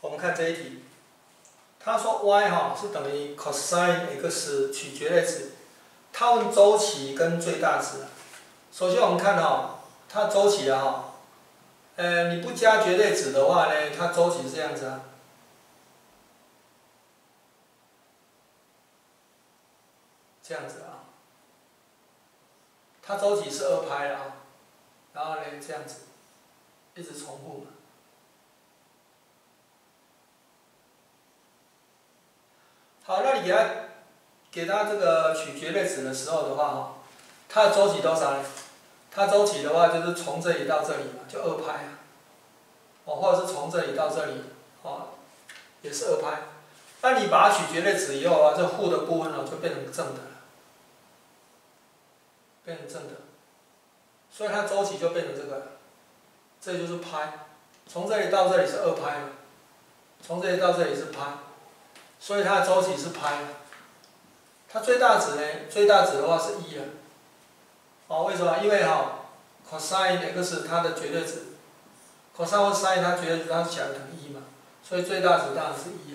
我们看这一题，他说 y 哈是等于 cosine x 取绝对值，他问周期跟最大值。首先我们看哈，它周期啊哈，呃你不加绝对值的话呢，它周期是这样子啊，这样子啊，它周期是二拍啊，然后呢这样子，一直重复嘛。好，那你给它，给它这个取绝对值的时候的话，哈，它的周期多少呢？它周期的话就是从这里到这里嘛，就二拍啊，哦，或者是从这里到这里，哦，也是二拍。那你把它取绝对值以后啊，这负的部分呢就变成正的了，变成正的，所以它周期就变成这个，这就是拍，从这里到这里是二拍嘛，从这里到这里是拍。所以它的周期是拍，它最大值呢？最大值的话是一啊。哦，为什么？因为哈，cosine x 它的绝对值，cosine 或 sin 它绝对值它是等于一嘛，所以最大值当然是一。